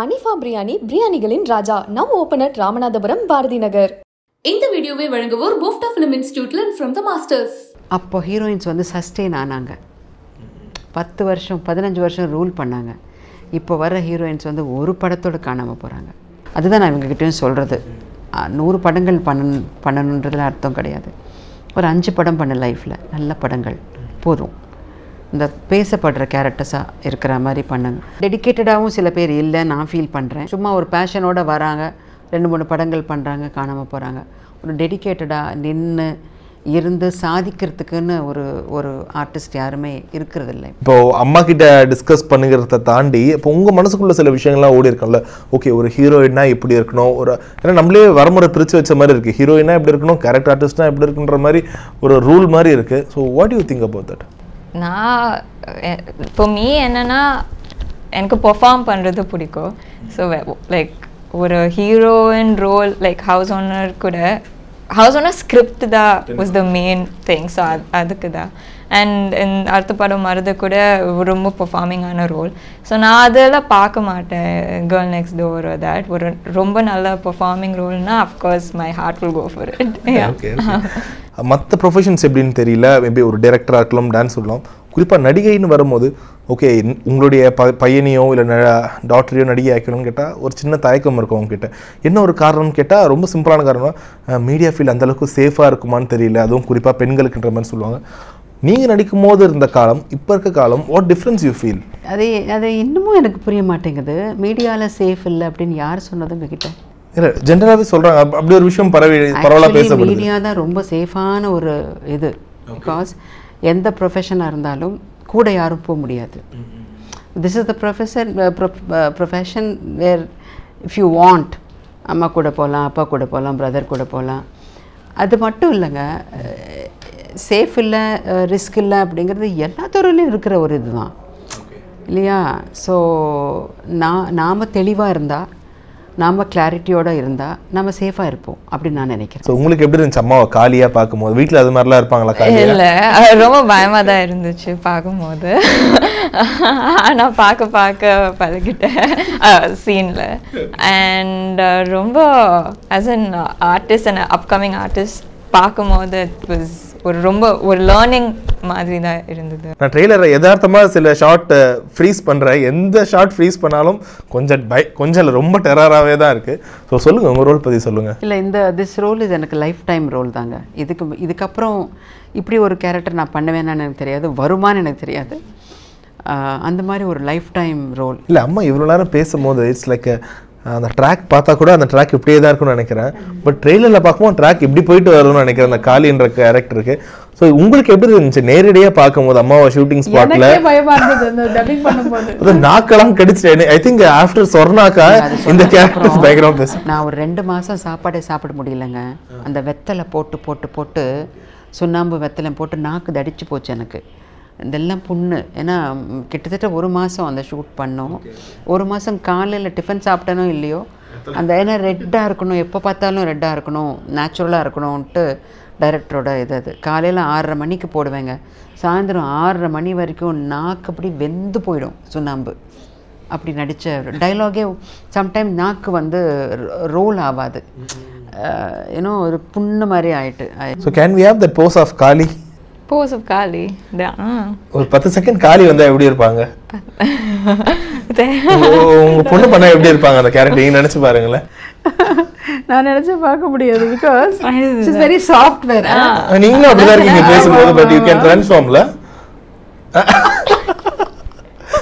அனிஃபா பிரியாணி பிரியாணிகளின் ராஜா நம் ஓபனர் ராமநாதபுரம் பாரதி நகர். இந்த வீடியோவை வழங்குவோர் போஃப்டா ஃபிலிம் இன்ஸ்டியூட்ல ஃப்ரம் த மாஸ்டர்ஸ் அப்போ ஹீரோயின்ஸ் வந்து சஸ்டெயின் ஆனாங்க. பத்து வருஷம் பதினஞ்சு வருஷம் ரூல் பண்ணாங்க. இப்போ வர ஹீரோயின்ஸ் வந்து ஒரு படத்தோடு காணாமல் போகிறாங்க அதுதான் நான் இவங்ககிட்டயும் சொல்கிறது நூறு படங்கள் பண்ணணும் பண்ணணுன்றதுல அர்த்தம் கிடையாது. ஒரு அஞ்சு படம் பண்ண லைஃப்பில் நல்ல படங்கள். போதும். இந்த பேசப்படுற கேரக்டர்ஸாக இருக்கிற மாதிரி பண்ணுங்க. டெடிக்கேட்டடாகவும் சில பேர் இல்லை நான் ஃபீல் பண்ணுறேன் சும்மா ஒரு பேஷனோட வராங்க ரெண்டு மூணு படங்கள் பண்ணுறாங்க காணாமல் போகிறாங்க ஒரு டெடிக்கேட்டடாக நின்று இருந்து சாதிக்கிறதுக்குன்னு ஒரு ஒரு ஆர்டிஸ்ட் யாருமே இருக்கிறது இல்லை இப்போ அம்மா கிட்ட டிஸ்கஸ் பண்ணுங்கிறத தாண்டி இப்போ உங்கள் மனசுக்குள்ள சில விஷயங்கள்லாம் ஓடி இருக்கும்ல. ஓகே ஒரு ஹீரோயினா இப்படி இருக்கணும் ஒரு ஏன்னா நம்மளே வரமுறை பிரிச்சு வச்ச மாதிரி இருக்குது ஹீரோயினா இப்படி இருக்கணும் கேரக்டர் ஆர்டிஸ்ட்னா இப்படி இருக்குன்ற மாதிரி ஒரு ரூல் மாதிரி இருக்குது so what you think about that நான் இப்போ மீ என்னன்னா எனக்கு பெர்ஃபார்ம் பண்ணுறது பிடிக்கும். ஸோ லைக் ஒரு heroine role like house owner கூட ஹவுஸ் ஓனர் ஸ்கிரிப்ட் தான் was the main thing so அதுக்கு தான் அண்ட் அடுத்த படம் மருது கூட ரொம்ப பெர்ஃபார்மிங்கான ரோல் ஸோ நான் அதெல்லாம் பார்க்க மாட்டேன். கேர்ள் நெக்ஸ்ட் டோர் தட் ஒரு ரொம்ப நல்ல performing ரோல்னா of course my heart will go for it மற்ற ப்ரொஃபஷன்ஸ் எப்படின்னு தெரியல. மேபி ஒரு டேரக்டராக இருக்கலாம் டான்ஸ் சொல்லலாம் குறிப்பாக நடிகைன்னு வரும்போது ஓகே உங்களுடைய ப பையனையோ இல்லை டாக்டரையோ நடிகை ஆக்கணும்னு கேட்டால் ஒரு சின்ன தயக்கம் இருக்கும் அவங்ககிட்ட. என்ன ஒரு காரணம்னு கேட்டால் ரொம்ப சிம்பிளான காரணம் மீடியா ஃபீல்டு அந்தளவுக்கு சேஃபாக இருக்குமான்னு தெரியல. அதுவும் குறிப்பாக பெண்களுக்குன்ற மாதிரி சொல்லுவாங்க. நீங்கள் நடிக்கும் போது இருந்த காலம் இப்போ இருக்க காலம் வாட் டிஃப்ரென்ஸ் யூ ஃபீல் அது அது இன்னமும் எனக்கு புரிய மாட்டேங்குது. மீடியாவில் சேஃப் இல்லை அப்படின்னு யார் சொன்னது உங்ககிட்ட? இல்லை ஜென்ரலாகவே சொல்கிறாங்க அப்படி ஒரு விஷயம் பரவி பரவலாக பேசப்படுது. மீடியா தான் ரொம்ப சேஃபான ஒரு இது. பிகாஸ் எந்த ப்ரொஃபஷனாக இருந்தாலும் கூட யாரும் போக முடியாது. This is the profession profession where if you want அம்மா கூட போகலாம் அப்பா கூட போகலாம் பிரதர் கூட போகலாம் அது மட்டும் இல்லைங்க. சேஃப் இல்லை ரிஸ்க் இல்லை அப்படிங்கிறது எல்லா துறையிலையும் இருக்கிற ஒரு இதுதான். இல்லையா? ஸோ நான் நாம் தெளிவாக இருந்தால் நாம் கிளாரிட்டியோடு இருந்தால் நம்ம சேஃபாக இருப்போம் அப்படின்னு நான் நினைக்கிறேன். ஸோ உங்களுக்கு எப்படி இருந்துச்சு? அம்மாவை காலியாக பார்க்கும்போது? வீட்டில் அது மாதிரிலாம் இருப்பாங்களா இல்லை ரொம்ப பயமாக தான் இருந்துச்சு பார்க்கும்போது. ஆனால் பார்க்க பார்க்க பழகிட்டேன் சீனில் அண்ட் ரொம்ப as an artist and upcoming artist பார்க்கும்போது இட் வாஸ் ஒரு ரொம்ப ஒரு லேர்னிங் மாதிரி தான் இருந்தது. நான் ட்ரெய்லரை யதார்த்தமாக சில ஷார்ட் ஃப்ரீஸ் பண்ணுறேன் எந்த ஷார்ட் ஃப்ரீஸ் பண்ணாலும் கொஞ்சம் பை கொஞ்சம் ரொம்ப டெரராகவே தான் இருக்குது ஸோ சொல்லுங்கள் உங்கள் ரோல் பற்றி சொல்லுங்கள் இல்லை இந்த திஸ் ரோல் இது எனக்கு லைஃப் டைம் ரோல் தாங்க. இதுக்கு இதுக்கப்புறம் இப்படி ஒரு கேரக்டர் நான் பண்ணுவேன்னு எனக்கு தெரியாது. வருமான்னு எனக்கு தெரியாது. அந்த மாதிரி ஒரு லைஃப் டைம் ரோல் இல்லை அம்மா இவ்வளோ நேரம் பேசும்போது இட்ஸ் லைக் அந்த ட்ராக் பார்த்தா கூட அந்த ட்ராக் இப்படியே தான் இருக்கும்னு நினைக்கிறேன். பட் ட்ரெய்லரில் பார்க்கும்போது ட்ராக் இப்படி போயிட்டு வரும்னு நினைக்கிறேன். அந்த காளின்ற கேரக்டருக்கு ஸோ உங்களுக்கு எப்படி இருந்துச்சு? நேரடியாக பார்க்கும்போது அம்மாவை ஷூட்டிங் ஸ்பாட்டில் பயமா இருந்தது அந்த டப்பிங் பண்ணும்போது. அது நாக்கெல்லாம் கடிச்சிட்டேன் ஐ திங்க் ஆஃப்டர் சொர்ணாக்கா இந்த கேரக்டர்ஸ் பயங்கரமாக பேச. நான் ஒரு ரெண்டு மாதம் சாப்பாடே சாப்பிட முடியலங்க. அந்த வெத்தலை போட்டு போட்டு போட்டு சுண்ணாம்பு வெத்தலை போட்டு நாக்கு தடிச்சு போச்சு எனக்கு. இதெல்லாம் புண்ணு. ஏன்னா கிட்டத்தட்ட ஒரு மாதம் அந்த ஷூட் பண்ணோம். ஒரு மாதம் காலையில் டிஃபன் சாப்பிட்டனோ இல்லையோ அந்த ஏன்னா ரெட்டாக இருக்கணும். எப்போ பார்த்தாலும் ரெட்டாக இருக்கணும். நேச்சுரலாக இருக்கணும்ன்ட்டு டைரக்டரோட இது அது. காலையில் ஆறரை மணிக்கு போடுவேங்க. சாயந்தரம் ஆறரை மணி வரைக்கும் நாக்கு அப்படி வெந்து போயிடும் சுண்ணாம்பு. அப்படி நடித்த டைலாகே சம்டைம் நாக்கு வந்து ரோல் ஆகாது. ஏன்னோ ஒரு புண்ணு மாதிரி ஆயிட்டு. So can we have that pose of Kali pose of Kali ஆ. ஒரு பத்து செகண்ட் காளி வந்தா எப்படி இருப்பாங்க? உங்க உங்க பொண்ணு பண்ணா எப்படி இருப்பாங்க அந்த கேரக்டர் நீங்க நினைச்சு பாருங்களேன். நான் நினச்சி பார்க்க முடியாது பிகாஸ் இட்ஸ் வெரி சாஃப்ட்வேர் நீங்களும் அப்படிதான் இருக்கீங்க பேசும்போது பட் யூ கேன் ட்ரான்ஸ்ஃபார்ம்ல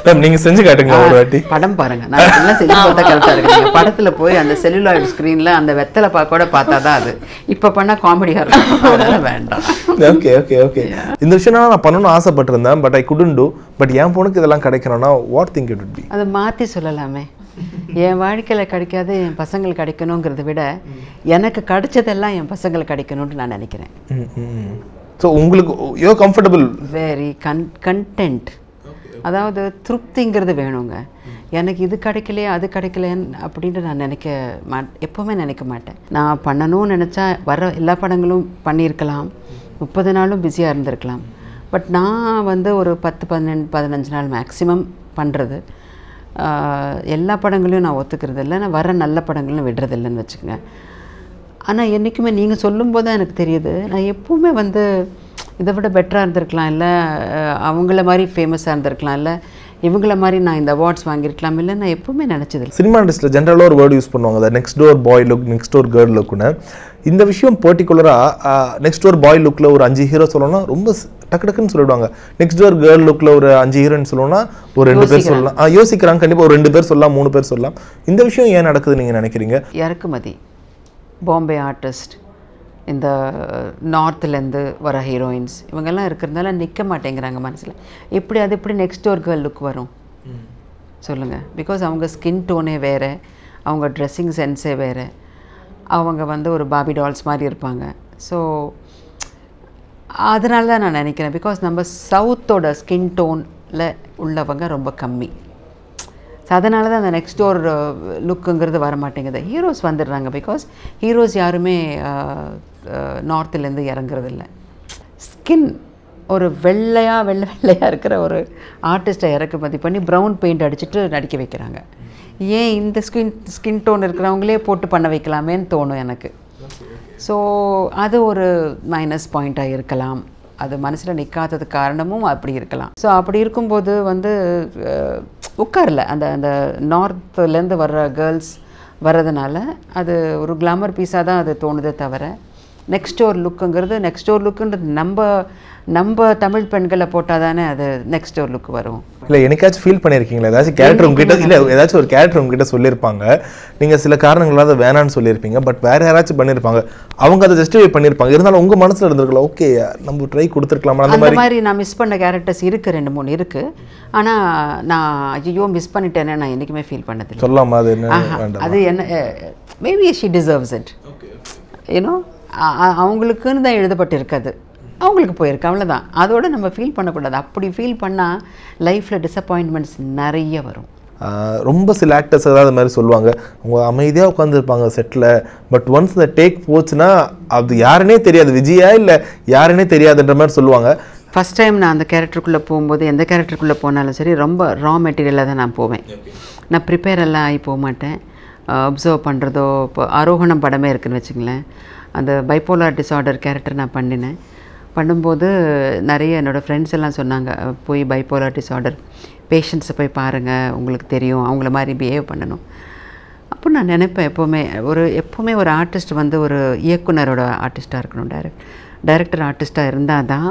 மேம் நீங்க செஞ்சு காட்டுங்க ஒரு வாட்டி. படம் பாருங்க. நான் எல்லாம் செஞ்சு பார்த்தா கரெக்டாக இருக்கு நீங்க படத்துல போய் அந்த செல்லுலாய்டு ஸ்க்ரீன்ல அந்த வெத்தலை பார்க்க பார்த்தா தான் அது. இப்போ பண்ணா காமெடியாக இருக்கும். வேண்டாம். ஓகே ஓகே ஓகே இந்த விஷயம் நான் பண்ணணும்னு ஆசைப்பட்டிருந்தேன் but I couldn't do but என் பொண்ணுக்கு இதெல்லாம் கிடைக்கணும்னா வாட் திங்க் இட் பி அதை மாற்றி சொல்லலாமே. என் வாழ்க்கையில் கிடைக்காத என் பசங்களுக்கு கிடைக்கணுங்கிறத விட எனக்கு கிடைச்சதெல்லாம் என் பசங்களுக்கு கிடைக்கணும்னு நான் நினைக்கிறேன். ஸோ உங்களுக்கு யோ கம்ஃபர்டபுள் வெரி கன் கண்டென்ட் அதாவது திருப்திங்கிறது வேணுங்க. எனக்கு இது கிடைக்கலையே அது கிடைக்கலையேன்னு அப்படின்ட்டு நான் நினைக்க மா எப்போவுமே நினைக்க மாட்டேன். நான் பண்ணணும்னு நினச்சா வர எல்லா படங்களும் பண்ணியிருக்கலாம். முப்பது நாளும் பிஸியாக இருந்திருக்கலாம். பட் நான் வந்து ஒரு பத்து பதினெண்டு பதினஞ்சு நாள் மேக்ஸிமம் பண்ணுறது எல்லா படங்களையும் நான் ஒத்துக்கிறது இல்லை. நான் வர நல்ல படங்களும் விடுறதில்லைன்னு வச்சுக்கோங்க. ஆனால் என்றைக்குமே நீங்கள் சொல்லும்போது தான் எனக்கு தெரியுது. நான் எப்போவுமே வந்து இதை விட பெட்டராக இருந்திருக்கலாம் இல்லை அவங்கள மாதிரி ஃபேமஸாக இருந்திருக்கலாம் இல்லை இவங்கள மாதிரி நான் இந்த அவார்ட்ஸ் வாங்கியிருக்கலாம் இல்லை நான் எப்பவுமே நினச்சதில்லை. சினிமா இண்டஸ்ட்ரியில் ஜென்ரலாக ஒரு வேர்டு யூஸ் பண்ணுவாங்க next door boy look next door girl லுக்னு இந்த விஷயம் பர்டிகுலராக நெக்ஸ்ட் டோர் பாய் லுக்கில் ஒரு அஞ்சு ஹீரோ சொல்லணும்னா ரொம்ப டக்கு டக்குன்னு சொல்லிடுவாங்க. நெக்ஸ்ட் டோர் கேர்ள் லுக்கில் ஒரு அஞ்சு ஹீரோயின் சொல்லணும்னா ஒரு ரெண்டு பேர் சொல்லலாம். யோசிக்கிறாங்க கண்டிப்பாக ஒரு ரெண்டு பேர் சொல்லலாம் மூணு பேர் சொல்லலாம். இந்த விஷயம் ஏன் நடக்குது நீங்கள் நினைக்கிறீங்க? இறக்குமதி. பாம்பே ஆர்டிஸ்ட் இந்த நார்த்துலேருந்து வர ஹீரோயின்ஸ் இவங்கெல்லாம் இருக்கிறதுனால நிற்க மாட்டேங்கிறாங்க மனசில். எப்படி அது எப்படி நெக்ஸ்ட் ஒரு கேர்ள் லுக் வரும்? சொல்லுங்கள் பிகாஸ் அவங்க ஸ்கின் டோனே வேறு அவங்க ட்ரெஸ்ஸிங் சென்ஸே வேறு அவங்க வந்து ஒரு பாபி டால்ஸ் மாதிரி இருப்பாங்க. ஸோ அதனால தான் நான் நினைக்கிறேன். பிகாஸ் நம்ம சவுத்தோட ஸ்கின் டோனில் உள்ளவங்க ரொம்ப கம்மி. ஸோ அதனால தான் அந்த நெக்ஸ்ட் டோர் லுக்குங்கிறது வர மாட்டேங்குது ஹீரோஸ் வந்துடுறாங்க பிகாஸ் ஹீரோஸ் யாருமே நார்த்துலேருந்து இறங்குறதில்ல. ஸ்கின் ஒரு வெள்ளையாக வெள்ளை வெள்ளையாக இருக்கிற ஒரு ஆர்டிஸ்ட்டை இறக்குமதி பண்ணி ப்ரௌன் பெயிண்ட் அடிச்சுட்டு நடிக்க வைக்கிறாங்க. ஏன் இந்த ஸ்கின் ஸ்கின் டோன் இருக்கிறவங்களே போட்டு பண்ண வைக்கலாமேன்னு தோணும் எனக்கு. ஸோ அது ஒரு மைனஸ் பாயிண்ட்டாக இருக்கலாம். அது மனசில் நிற்காதது காரணமும் அப்படி இருக்கலாம். ஸோ அப்படி இருக்கும்போது வந்து உட்காரல. அந்த அந்த நார்த்துலேருந்து வர்ற கேர்ள்ஸ் வர்றதுனால அது ஒரு கிளாமர் பீஸாக தான் அது தோணுதே தவிர நெக்ஸ்ட் ஒரு லுக்குங்கிறது நெக்ஸ்ட் ஒரு லுக்குன்றது நம்ம நம்ம தமிழ் பெண்களை போட்டால் தானே அது நெக்ஸ்ட் ஒரு லுக் வரும். இல்லை என்னைக்காச்சும் ஃபீல் பண்ணியிருக்கீங்களா ஏதாச்சும் கேரக்டர் உங்ககிட்ட இல்லை ஏதாச்சும் ஒரு கேரக்டர் உங்ககிட்ட சொல்லியிருப்பாங்க நீங்கள் சில காரணங்களால் அதை வேணான்னு சொல்லியிருப்பீங்க பட் வேற யாராச்சும் பண்ணியிருப்பாங்க அவங்க அதை ஜஸ்டிஃபை பண்ணியிருப்பாங்க இருந்தாலும் உங்கள் மனசில் இருந்திருக்கலாம் ஓகே நம்ம ட்ரை கொடுத்துருக்கலாமா அந்த மாதிரி. நான் மிஸ் பண்ண கேரக்டர்ஸ் இருக்குது ரெண்டு மூணு இருக்குது ஆனால் நான் ஐயோ மிஸ் பண்ணிட்டேன்னு நான் என்றைக்குமே ஃபீல் பண்ணதில்லை. சொல்லாமா அது அது என்ன maybe she deserves it you know அவங்களுக்குன்னு தான் எழுதப்பட்டிருக்காது. அவங்களுக்கு போயிருக்கு அவ்வளோதான் அதோட நம்ம ஃபீல் பண்ணக்கூடாது. அப்படி ஃபீல் பண்ணால் லைஃப்பில் டிசப்பாயின்மெண்ட்ஸ் நிறைய வரும். ரொம்ப சில ஆக்டர்ஸ் ஏதாவது மாதிரி சொல்லுவாங்க. அவங்க அமைதியாக உட்காந்துருப்பாங்க செட்டில் பட் ஒன்ஸ் இந்த டேக் போச்சுன்னா அது யாருனே தெரியாது. விஜயா இல்லை யாருனே தெரியாதுன்ற மாதிரி சொல்லுவாங்க. ஃபஸ்ட் டைம் நான் அந்த கேரக்டருக்குள்ளே போகும்போது எந்த கேரக்டருக்குள்ளே போனாலும் சரி ரொம்ப ரா மெட்டீரியலாக தான் நான் போவேன். நான் ப்ரிப்பேர் எல்லாம் ஆகி போக மாட்டேன். அப்சர்வ் பண்ணுறதோ இப்போ ஆரோகணம் படமே இருக்குன்னு வச்சுங்களேன். அந்த பைப்போலார் டிஸார்டர் கேரக்டர் நான் பண்ணினேன். பண்ணும்போது நிறைய என்னோடய ஃப்ரெண்ட்ஸ் எல்லாம் சொன்னாங்க போய் பைப்போலார் டிஸார்டர் பேஷண்ட்ஸை போய் பாருங்கள் உங்களுக்கு தெரியும் அவங்கள மாதிரி பிஹேவ் பண்ணணும். அப்போ நான் நினைப்பேன் எப்போவுமே ஒரு எப்போவுமே ஒரு ஆர்டிஸ்ட் வந்து ஒரு இயக்குனரோட ஆர்டிஸ்ட்டாக இருக்கணும் டைரக்ட் டைரக்டர் ஆர்டிஸ்ட்டாக இருந்தால் தான்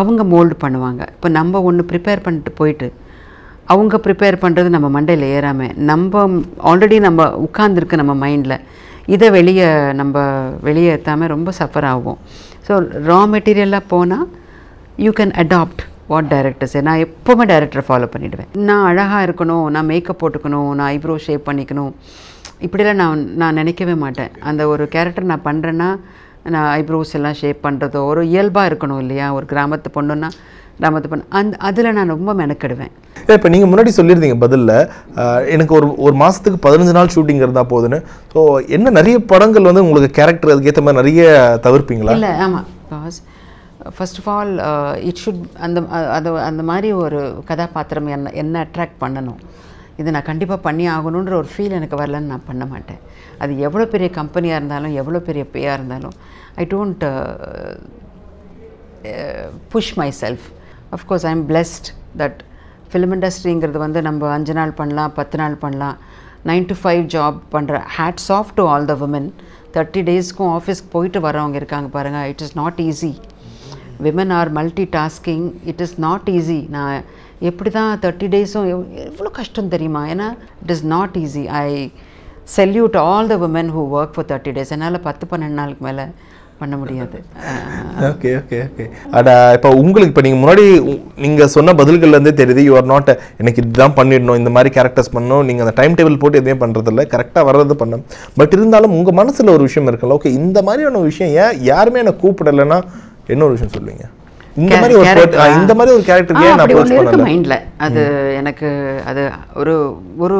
அவங்க மோல்டு பண்ணுவாங்க. இப்போ நம்ம ஒன்று ப்ரிப்பேர் பண்ணிட்டு போயிட்டு அவங்க ப்ரிப்பேர் பண்ணுறது நம்ம மண்டையில் ஏறாமல் நம்ம ஆல்ரெடி நம்ம உட்கார்ந்துருக்கு நம்ம மைண்டில் இதை வெளியே நம்ம வெளியே ஏற்றாமல் ரொம்ப சஃபர் ஆகும். ஸோ ரா மெட்டீரியலாக போனால் you can adapt what directors நான் எப்போவுமே டைரக்டரை ஃபாலோ பண்ணிவிடுவேன் நான் அழகாக இருக்கணும் நான் மேக்கப் போட்டுக்கணும் நான் ஐப்ரோ ஷேப் பண்ணிக்கணும். இப்படிலாம் நான் நான் நினைக்கவே மாட்டேன். அந்த ஒரு கேரக்டர் நான் பண்ணுறேன்னா நான் ஐப்ரோஸ் எல்லாம் ஷேப் பண்ணுறதோ ஒரு இயல்பாக இருக்கணும் இல்லையா? ஒரு கிராமத்து பொண்ணுன்னா கிராமத்து பொண்ணு அந்த அதில் நான் ரொம்ப மெனக்கெடுவேன். இப்போ நீங்கள் முன்னாடி சொல்லியிருந்தீங்க பதிலில் எனக்கு ஒரு ஒரு மாதத்துக்கு பதினஞ்சு நாள் ஷூட்டிங் இருந்தால் போதுன்னு. ஸோ என்ன நிறைய படங்கள் வந்து உங்களுக்கு கேரக்டர் அதுக்கேற்ற மாதிரி நிறைய தவிர்ப்பீங்களா? இல்லை ஆமாம் because first of all it should அந்த அது அந்த மாதிரி ஒரு கதாபாத்திரம் என்ன என்ன அட்ராக்ட் பண்ணணும். இது நான் கண்டிப்பாக பண்ணி ஆகணுன்ற ஒரு ஃபீல் எனக்கு வரலன்னு நான் பண்ண மாட்டேன். அது எவ்வளோ பெரிய கம்பெனியாக இருந்தாலும் எவ்வளோ பெரிய பேயாக இருந்தாலும் I don't push myself of course I am blessed that film இண்டஸ்ட்ரிங்கிறது வந்து நம்ம அஞ்சு நாள் பண்ணலாம் பத்து நாள் பண்ணலாம். நைன் டு ஃபைவ் ஜாப் பண்ணுற hats off to all the women thirty டேஸ்க்கும் ஆஃபீஸ்க்கு போயிட்டு வரவங்க இருக்காங்க பாருங்கள் it is not easy women are multitasking it is not easy நான் எப்படி தான் தேர்ட்டி டேஸும் எவ்வளோ கஷ்டம் தெரியுமா? ஏன்னா it is not easy I salute all the women who work for thirty days என்னால் பத்து பன்னெண்டு நாளுக்கு மேலே பண்ண முடியாது. ஓகே ஓகே ஓகே அட இப்போ உங்களுக்கு இப்போ நீங்கள் முன்னாடி உ- நீங்க சொன்ன பதில்கள்லேருந்தே தெரியுது யூ ஆர் நாட் எனக்கு இதுதான் பண்ணிடணும் இந்த மாதிரி கேரக்டர்ஸ் பண்ணணும் நீங்கள் அந்த டைம் டேபிள் போட்டு எதையும் பண்ணுறதில்ல கரெக்டாக வர்றது பண்ணணும். பட் இருந்தாலும் உங்கள் மனசில் ஒரு விஷயம் இருக்குல்ல ஓகே இந்த மாதிரியான விஷயம் ஏன் யாருமே என்னை கூப்பிடலைன்னா என்ன ஒரு விஷயம் சொல்லுவீங்க? இந்த மாதிரி ஒரு? இந்த மாதிரி ஒரு கேரக்டருக்கு ஆ, ஏன் அப்ரோச் பண்ணல? மைண்டில் அது எனக்கு அது ஒரு ஒரு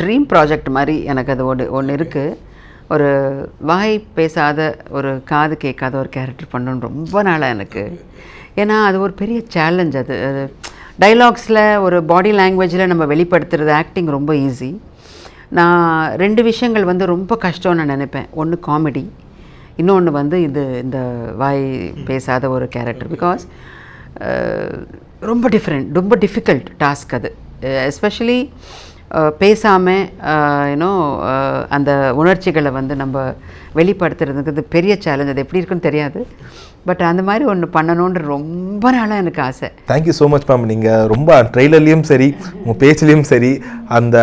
ட்ரீம் ப்ராஜெக்ட் மாதிரி எனக்கு அது ஒன்று ஒன்று இருக்குது ஒரு வாய் பேசாத ஒரு காது கேட்காத ஒரு கேரக்டர் பண்ணணும்னு ரொம்ப நாளாக எனக்கு. ஏன்னா அது ஒரு பெரிய சேலஞ்ச் அது. அது டைலாக்ஸில் ஒரு பாடி லாங்குவேஜில் நம்ம வெளிப்படுத்துறது ஆக்டிங் ரொம்ப ஈஸி நான் ரெண்டு விஷயங்கள் வந்து ரொம்ப கஷ்டம்னு நான் நினைப்பேன். ஒன்று காமெடி இன்னொன்று வந்து இது இந்த வாய் பேசாத ஒரு கேரக்டர் பிகாஸ் ரொம்ப டிஃப்ரெண்ட் ரொம்ப டிஃபிகல்ட் டாஸ்க் அது. எஸ்பெஷலி பேசாமல் யூனோ அந்த உணர்ச்சிகளை வந்து நம்ம வெளிப்படுத்துறதுங்கிறது பெரிய சேலஞ்ச் அது எப்படி இருக்குன்னு தெரியாது. பட் அந்த மாதிரி ஒன்று பண்ணணுன்ற ரொம்ப நாளாக எனக்கு ஆசை. தேங்க்யூ ஸோ மச் மேம் நீங்கள் ரொம்ப ட்ரெய்லர்லேயும் சரி உங்கள் பேச்சிலையும் சரி அந்த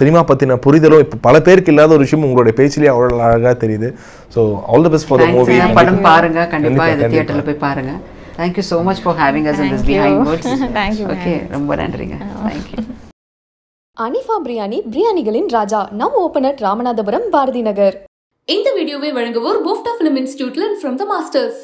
சினிமா பற்றின புரிதலும் இப்போ பல பேருக்கு இல்லாத ஒரு விஷயம் உங்களுடைய பேச்சிலேயே அவ்வளோ அழகாக தெரியுது. So all the best for the movie. படம் பாருங்க. கண்டிப்பா இது தியேட்டர்ல போய் பாருங்க. Thank you so much for having us in this. Behindwoods Thank you, okay ரொம்ப நன்றிங்க. தேங்க்யூ அனிஃபா பிரியாணி பிரியாணிகளின் ராஜா நம் ஓபனர் ராமநாதபுரம் பாரதி நகர். இந்த வீடியோவை வழங்குவோர் போஃப்டா பிலிம் இன்ஸ்டியூட்ல ஃப்ரம் த மாஸ்டர்ஸ்